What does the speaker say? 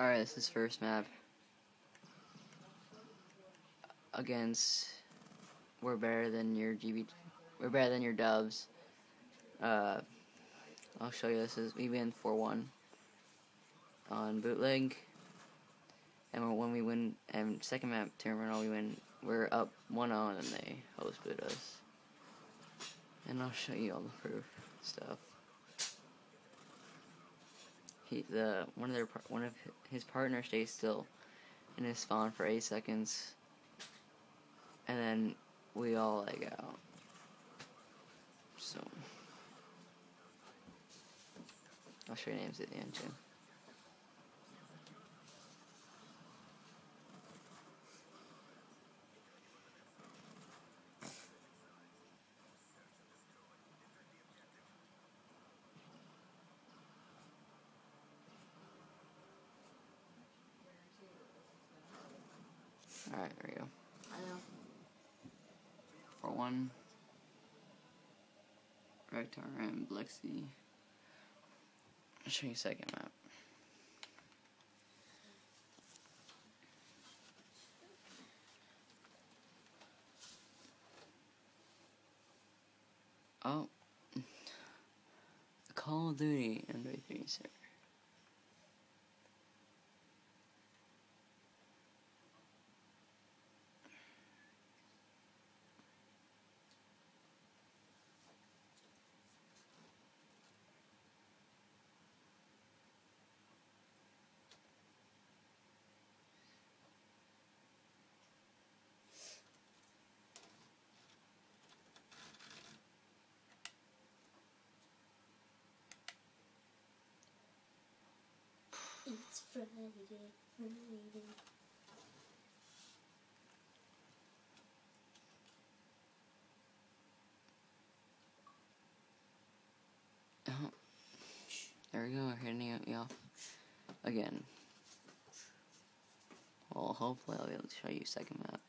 Alright, this is first map. Against we're better than your GB we're better than your dubz. Uh I'll show you this is we win 4-1 on bootleg. And when we win and second map terminal we win we're up 1-0 and they host boot us. And I'll show you all the proof stuff he the one of their one of his partner stays still in his spawn for eight seconds, and then we all leg out. So I'll show you names at the end too. Alright, there we go. I know. For one. Rectar and Blexy. I'll show you second map. Oh. Call of Duty MW3 server. Friday, Friday. Oh. There we go, we're hitting it off again. Well, hopefully I'll be able to show you second map.